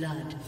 Blood.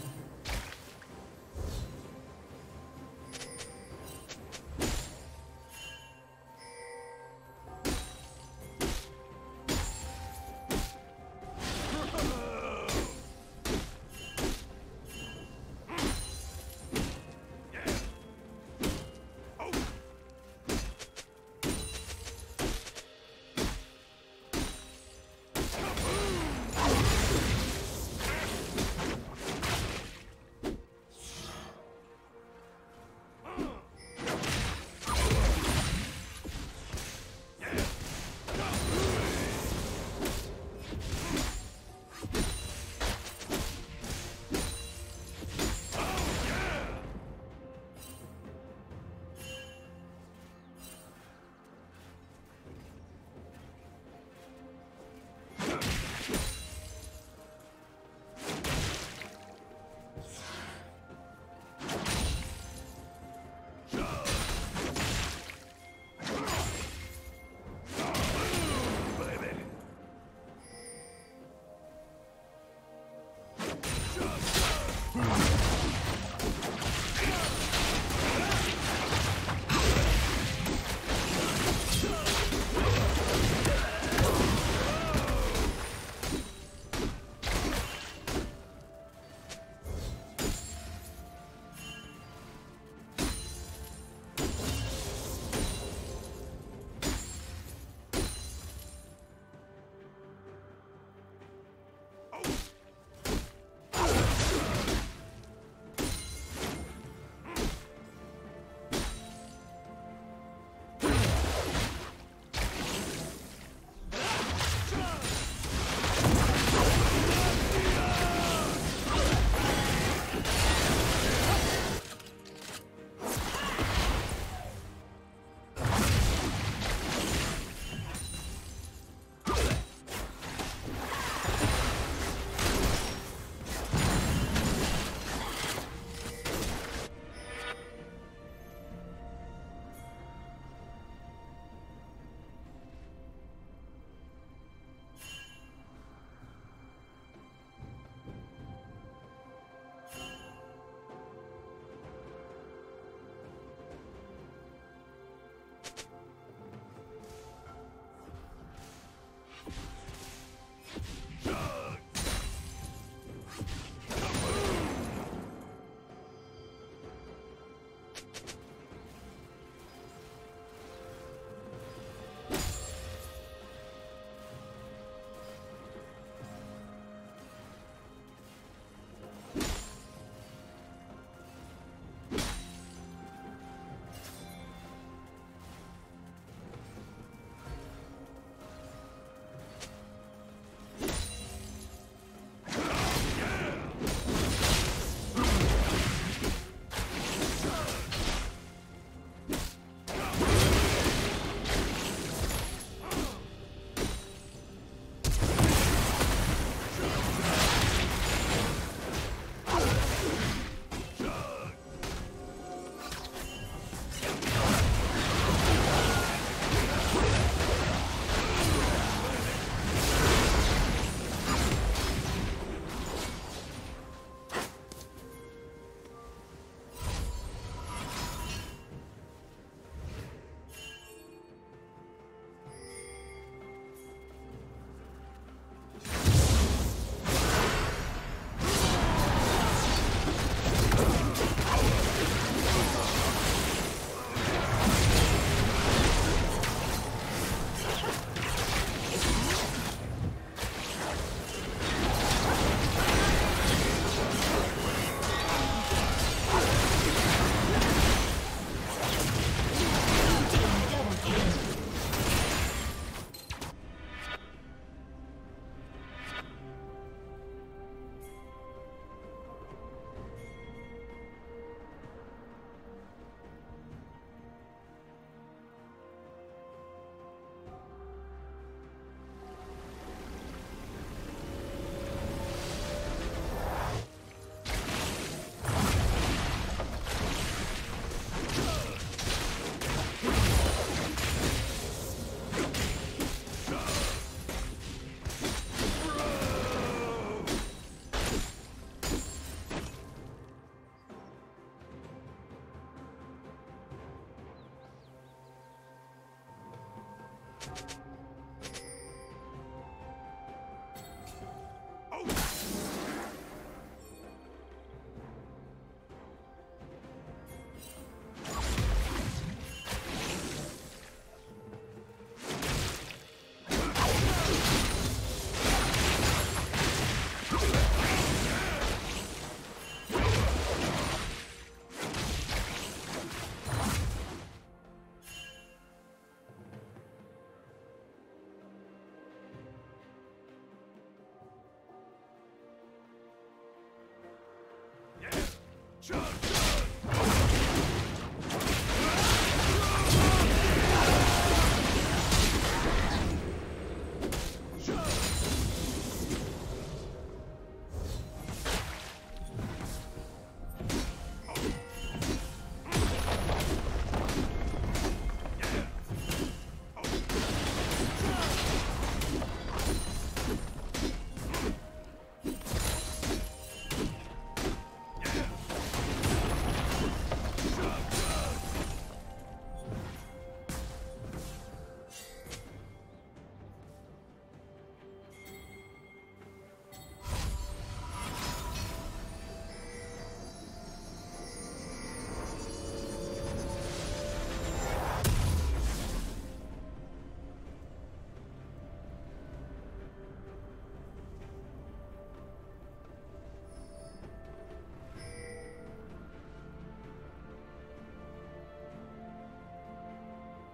Charge!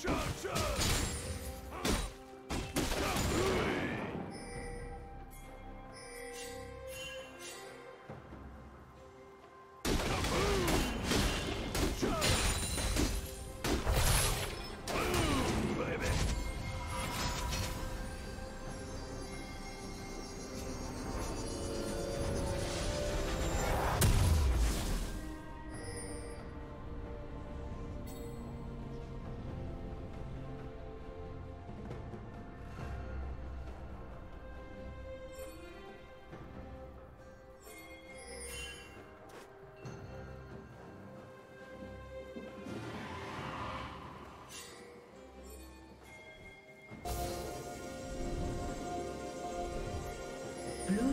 Charge!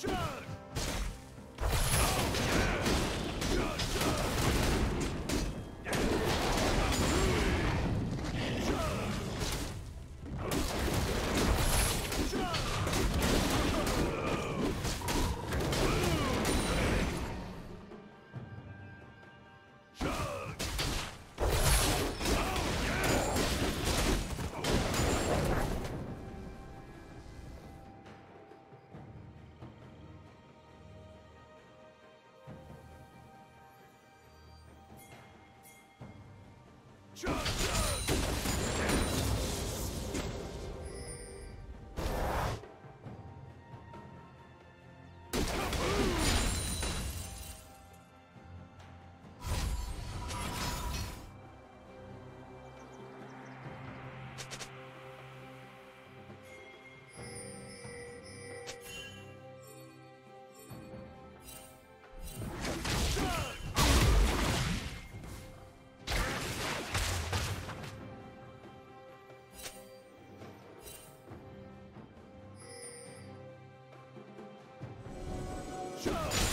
Charge! Godlike. Charge! Show!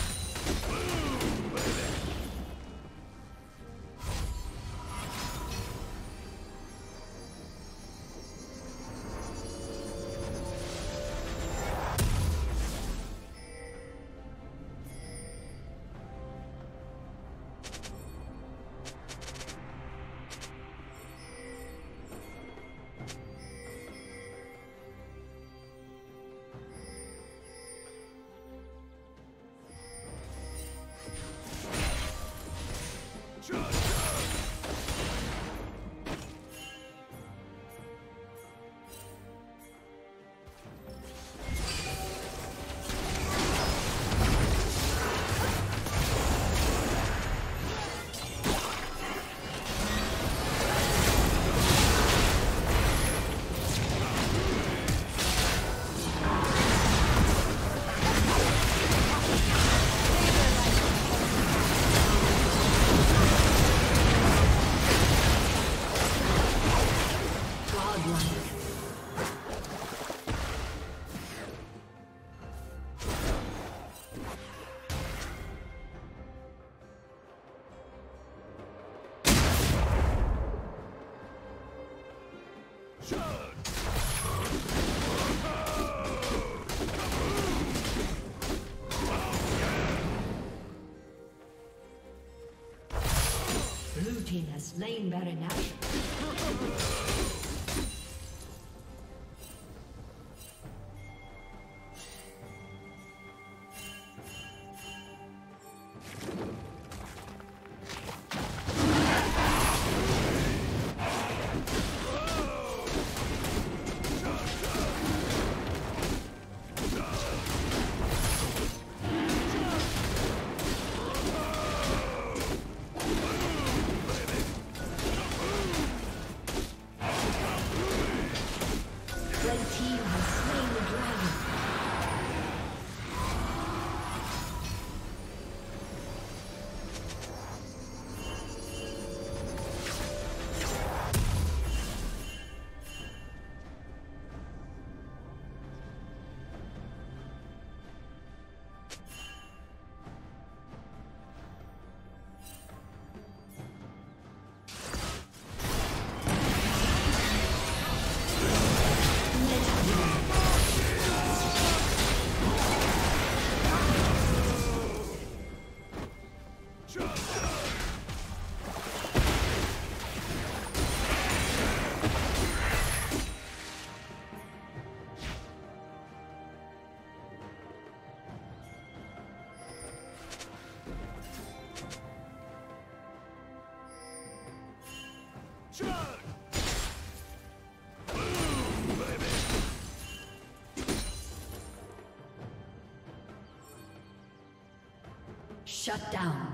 Slain Baron Nashor. Shut down.